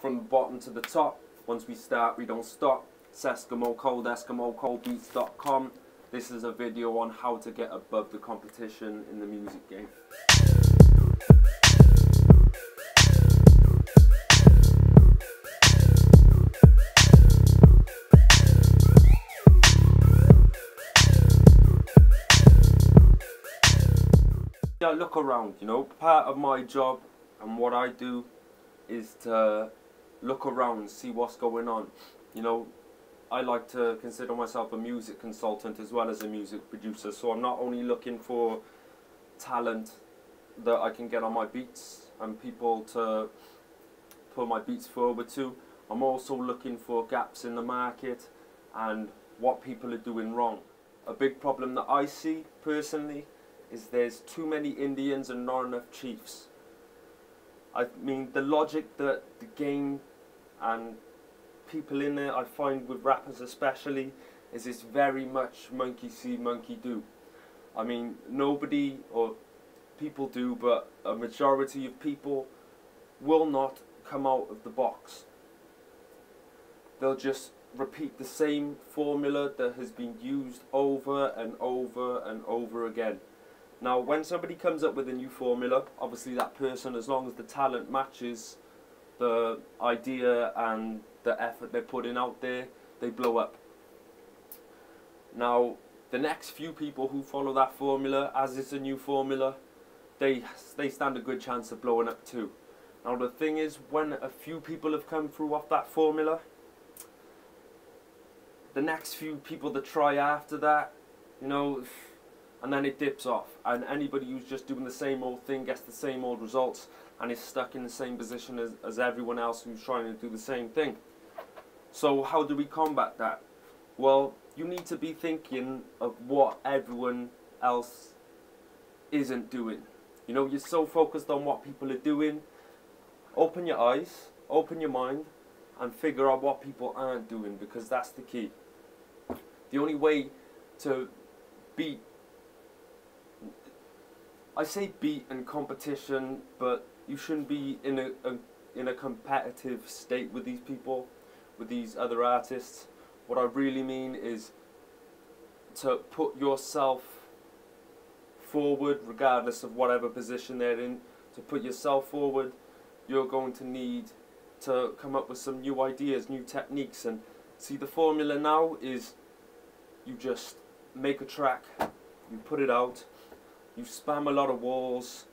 from the bottom to the top. Once we start, we don't stop. It's Esskimo Cold, EsskimoColdBeats.com. This is a video on how to get above the competition in the music game. Yeah, look around, you know, part of my job and what I do is to look around see what's going on. You know, I like to consider myself a music consultant as well as a music producer, so I'm not only looking for talent that I can get on my beats and people to put my beats forward to. I'm also looking for gaps in the market and what people are doing wrong. A big problem that I see personally is there's too many Indians and not enough chiefs. I mean, the logic that the game and people in it, I find with rappers especially, is it's very much monkey see, monkey do. I mean, nobody, or people do, but a majority of people will not come out of the box. They'll just repeat the same formula that has been used over and over and over again. Now, when somebody comes up with a new formula, obviously that person, as long as the talent matches the idea and the effort they're putting out there, they blow up. Now, the next few people who follow that formula, as it's a new formula, they they stand a good chance of blowing up too. Now, the thing is, when a few people have come through off that formula, the next few people that try after that, you know, and then it dips off and anybody who's just doing the same old thing gets the same old results and is stuck in the same position as, as everyone else who's trying to do the same thing. So how do we combat that? Well, you need to be thinking of what everyone else isn't doing. You know, you're so focused on what people are doing. Open your eyes, open your mind, and figure out what people aren't doing because that's the key. The only way to beat I say beat and competition, but you shouldn't be in a, a, in a competitive state with these people, with these other artists. What I really mean is to put yourself forward, regardless of whatever position they're in. To put yourself forward, you're going to need to come up with some new ideas, new techniques, and see the formula now is you just make a track, you put it out you spam a lot of walls,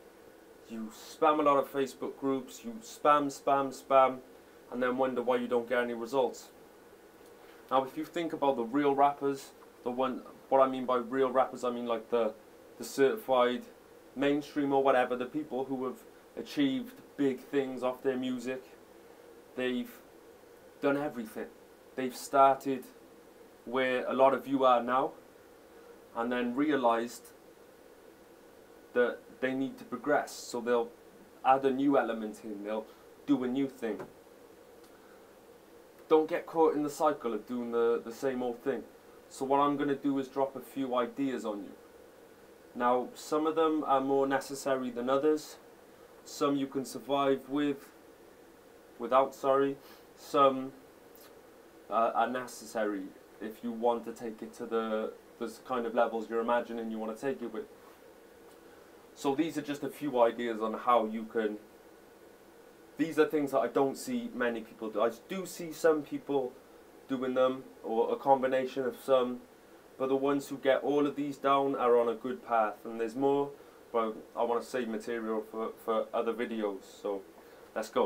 you spam a lot of Facebook groups, you spam, spam, spam, and then wonder why you don't get any results. Now, if you think about the real rappers, the one, what I mean by real rappers, I mean like the, the certified mainstream or whatever, the people who have achieved big things off their music, they've done everything. They've started where a lot of you are now, and then realized that they need to progress. So they'll add a new element in, they'll do a new thing. Don't get caught in the cycle of doing the, the same old thing. So what I'm going to do is drop a few ideas on you. Now, some of them are more necessary than others. Some you can survive with, without, sorry. Some uh, are necessary if you want to take it to the, the kind of levels you're imagining you want to take it with. So these are just a few ideas on how you can. These are things that I don't see many people do. I do see some people doing them, or a combination of some, but the ones who get all of these down are on a good path. And there's more, but I want to save material for, for other videos. So let's go.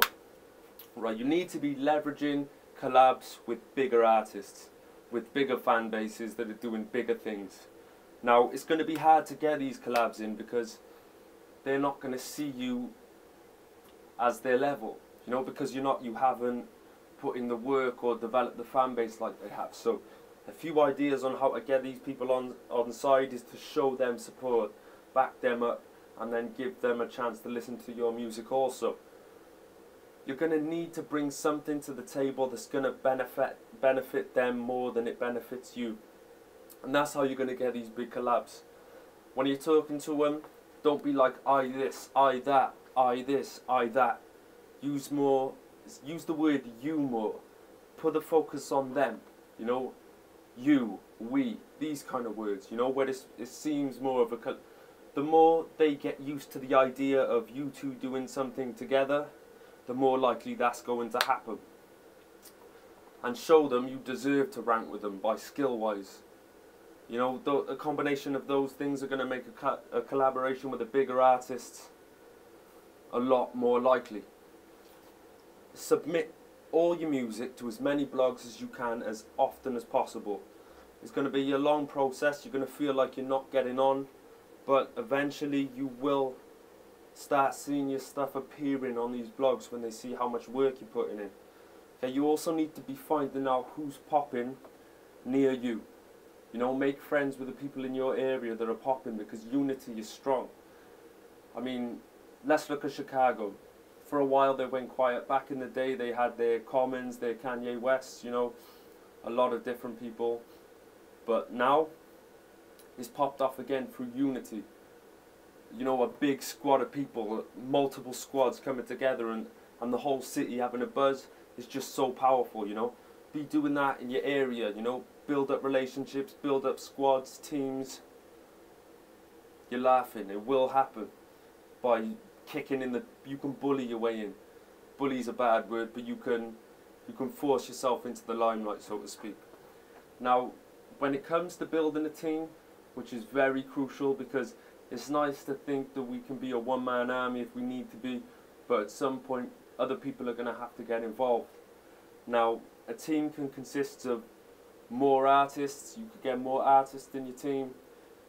Right, you need to be leveraging collabs with bigger artists, with bigger fan bases that are doing bigger things. Now, it's going to be hard to get these collabs in because they're not going to see you as their level, you know, because you're not, you haven't put in the work or developed the fan base like they have. So, a few ideas on how to get these people on on side is to show them support, back them up, and then give them a chance to listen to your music also. You're going to need to bring something to the table that's going to benefit benefit them more than it benefits you. And that's how you're going to get these big collabs. When you're talking to them, don't be like I this, I that, I this, I that. Use more use the word you more. Put the focus on them. You know, you, we, these kind of words. You know, where it seems more of a. The more they get used to the idea of you two doing something together, the more likely that's going to happen. And show them you deserve to rank with them by skill wise. You know, the, a combination of those things are going to make a, co a collaboration with a bigger artist a lot more likely. Submit all your music to as many blogs as you can as often as possible. It's going to be a long process, you're going to feel like you're not getting on, but eventually you will start seeing your stuff appearing on these blogs when they see how much work you're putting in. Okay, you also need to be finding out who's popping near you. You know, make friends with the people in your area that are popping because unity is strong. I mean, let's look at Chicago. For a while they went quiet. Back in the day they had their Commons, their Kanye West, you know, a lot of different people. But now it's popped off again through unity. You know, a big squad of people, multiple squads coming together and, and the whole city having a buzz is just so powerful, you know. Be doing that in your area, you know, build up relationships, build up squads, teams. You're laughing, it will happen by kicking in the you can bully your way in. Bully's a bad word, but you can you can force yourself into the limelight, so to speak. Now, when it comes to building a team, which is very crucial because it's nice to think that we can be a one-man army if we need to be, but at some point other people are going to have to get involved. Now, a team can consist of more artists, you could get more artists in your team,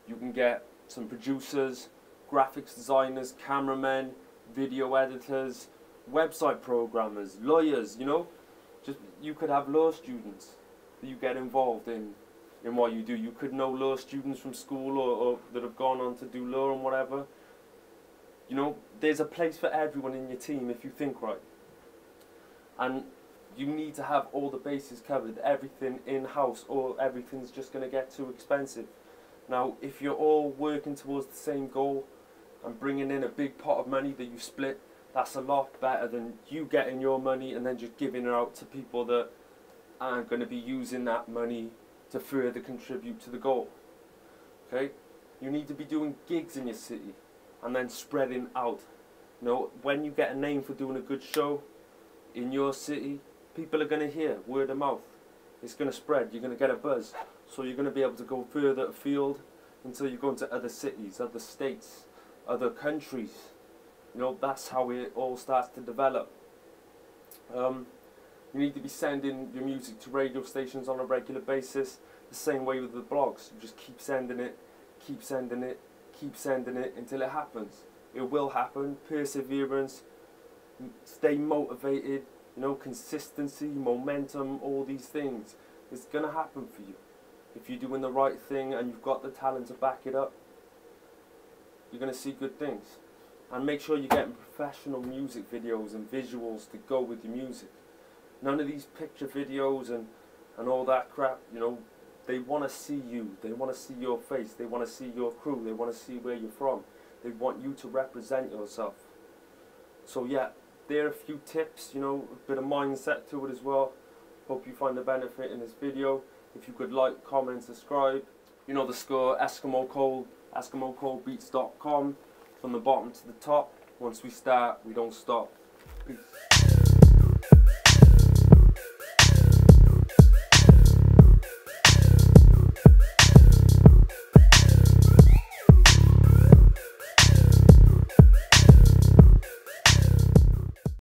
you can get some producers, graphics designers, cameramen, video editors, website programmers, lawyers, you know. Just you could have law students that you get involved in in what you do. You could know law students from school or, or that have gone on to do law and whatever. You know, there's a place for everyone in your team if you think right. And you need to have all the bases covered, everything in-house or everything's just going to get too expensive. Now, if you're all working towards the same goal, and bringing in a big pot of money that you split, that's a lot better than you getting your money and then just giving it out to people that aren't going to be using that money to further contribute to the goal. Okay? You need to be doing gigs in your city and then spreading out. You know, when you get a name for doing a good show in your city, people are going to hear word of mouth. It's going to spread. You're going to get a buzz. So you're going to be able to go further afield until you go into other cities, other states, other countries. You know, that's how it all starts to develop. Um, you need to be sending your music to radio stations on a regular basis. The same way with the blogs. You just keep sending it, keep sending it, keep sending it until it happens. It will happen. Perseverance, stay motivated, know, consistency, momentum, all these things. It's going to happen for you. If you're doing the right thing and you've got the talent to back it up, you're going to see good things. And make sure you're getting professional music videos and visuals to go with your music. None of these picture videos and, and all that crap, you know, they want to see you. They want to see your face. They want to see your crew. They want to see where you're from. They want you to represent yourself. So yeah, there a few tips, you know, a bit of mindset to it as well. Hope you find the benefit in this video. If you could like, comment, subscribe. You know the score, Esskimo Cold EsskimoColdBeats.com from the bottom to the top. Once we start, we don't stop. Peace.